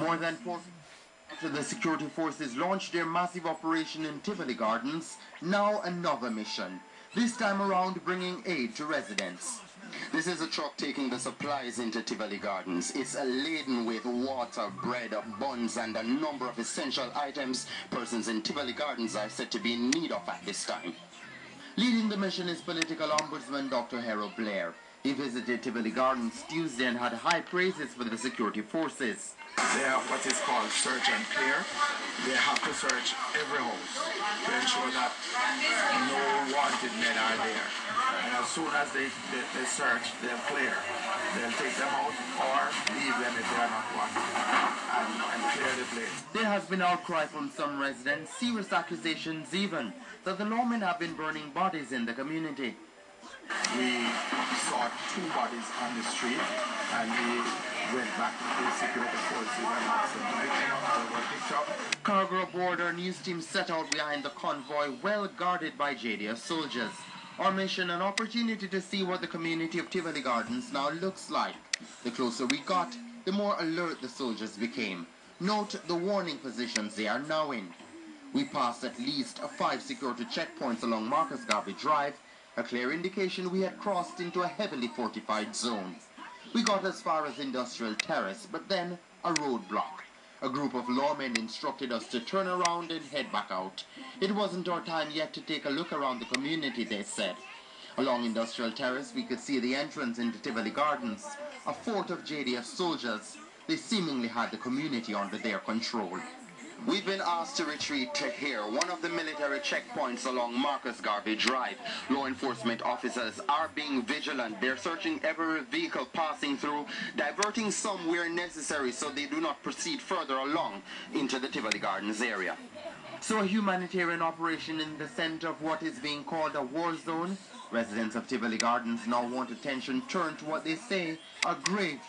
More than four after the security forces launched their massive operation in Tivoli Gardens, now another mission. This time around bringing aid to residents. This is a truck taking the supplies into Tivoli Gardens. It's laden with water, bread, buns, and a number of essential items persons in Tivoli Gardens are said to be in need of at this time. Leading the mission is political ombudsman Dr. Herro Blair. He visited Tivoli Gardens Tuesday and had high praises for the security forces. They have what is called search and clear. They have to search every house to ensure that no wanted men are there. And as soon as they, they, they search, they'll clear. They'll take them out or leave them if they are not wanted and, and clear the place. There has been outcry from some residents, serious accusations even, that the lawmen have been burning bodies in the community. We saw two bodies on the street and we went back to the security forces and. Cargo border news team set out behind the convoy, well guarded by JDF soldiers. Our mission an opportunity to see what the community of Tivoli Gardens now looks like. The closer we got, the more alert the soldiers became. Note the warning positions they are now in. We passed at least five security checkpoints along Marcus Garvey Drive, a clear indication we had crossed into a heavily fortified zone. We got as far as Industrial Terrace, but then a roadblock. A group of lawmen instructed us to turn around and head back out. It wasn't our time yet to take a look around the community, they said. Along Industrial Terrace, we could see the entrance into Tivoli Gardens, a fort of JDF soldiers. They seemingly had the community under their control. We've been asked to retreat to here, one of the military checkpoints along Marcus Garvey Drive. Law enforcement officers are being vigilant. They're searching every vehicle passing through, diverting some where necessary so they do not proceed further along into the Tivoli Gardens area. So a humanitarian operation in the center of what is being called a war zone. Residents of Tivoli Gardens now want attention turned to what they say are grave